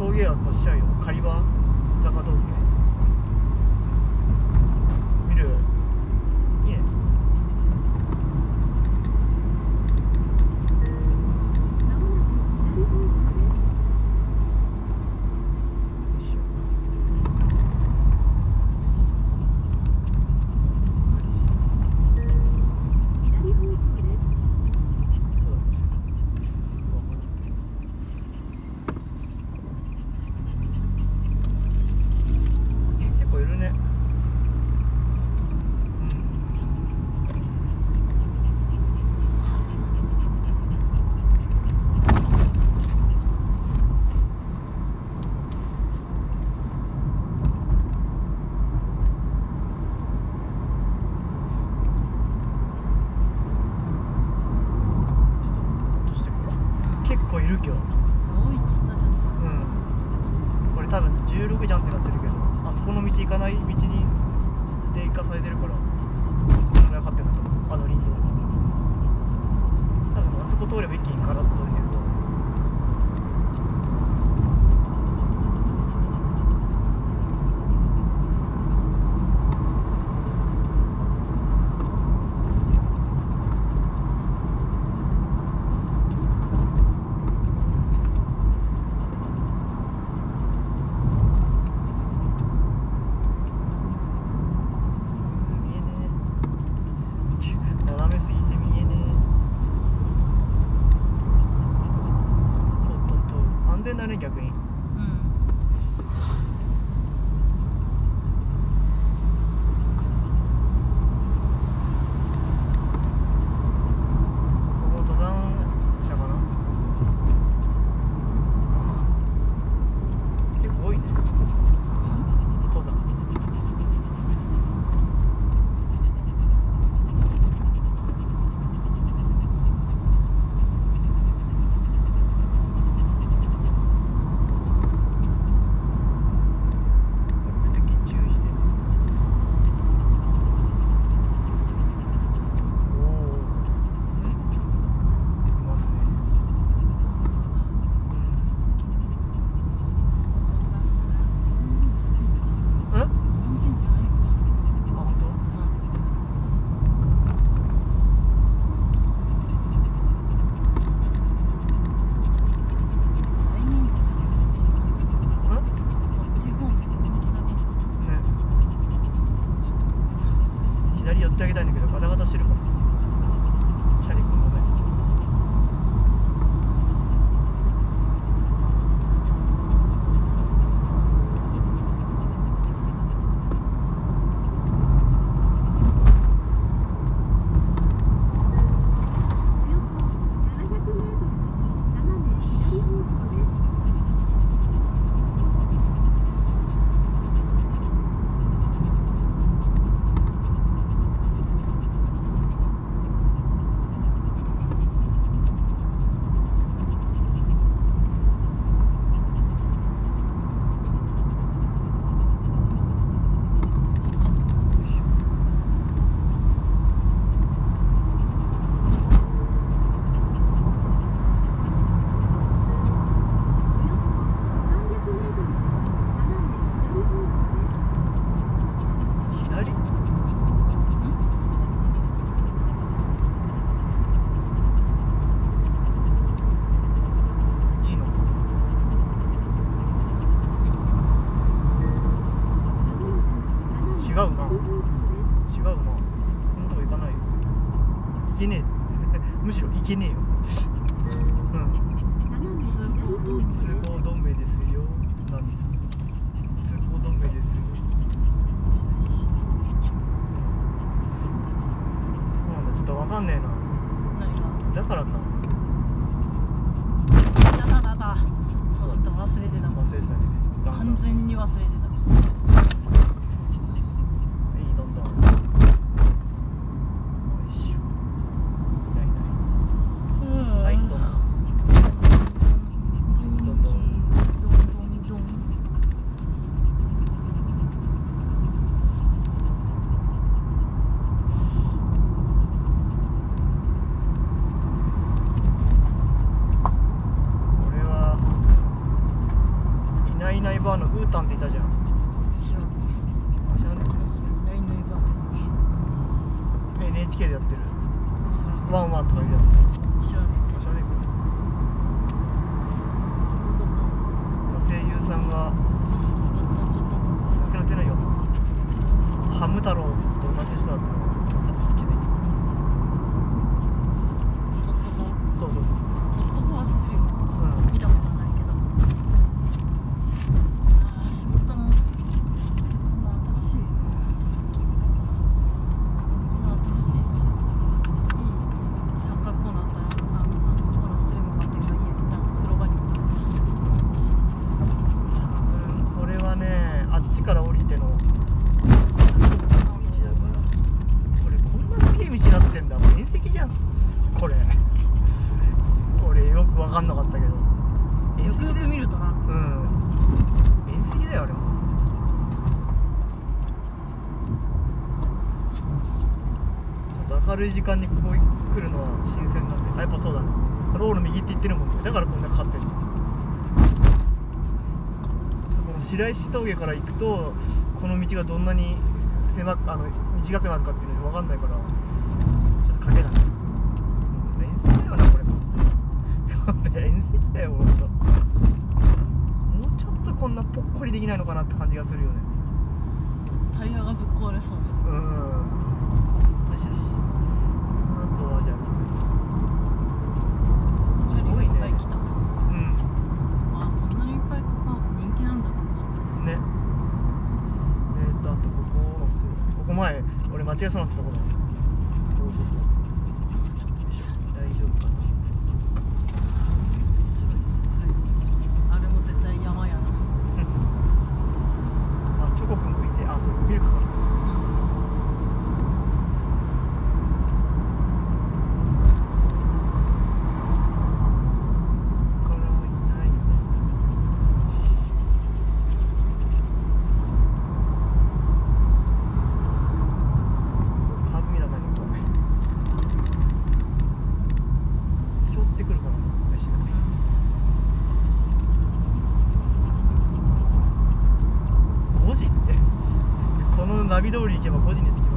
峠は越しちゃうよ。狩場？坂峠。見るいいねよいしょそうなんですよわからん結構いるねちょっと落としてこう結構いる今日多いっつったじゃんうん。これ多分16じゃんってなってるけどあそこの道行かない道にで行かされてるからこのぐらいかってんだと思う。あの林道。多分あそこ通れば一気にガラッと降りてると思う見えねえ斜めすぎて見えねえおっとっ然だね逆に。うん。違うな。違うな。こんなとこ行かないよ。行けねえ。むしろ行けねえよ。うん。通行止めですよ。ナミさん。通行止めですよ。そうなんだ。ちょっとわかんねえな。だからか。だだだだ。った。忘れてた。忘れてたね。完全に忘れてたいナイバーのウータンっていたじゃん。知らないバーって NHK でやってる。ワンワンとかいうやつ。知らない明るい時間にここに来るのは新鮮なんでやっぱそうだね。ロール右って言ってるもんね。だからこんなかかってるそこの白石峠から行くとこの道がどんなに狭くあの短くなるかっていうの分かんないからちょっとかけない連戦だよなこれ。連戦だよほと。もうちょっとこんなぽっこりできないのかなって感じがするよね。タイヤがぶっ壊れそう。うん。よしよし。отец ナビ通り行けば5時に着き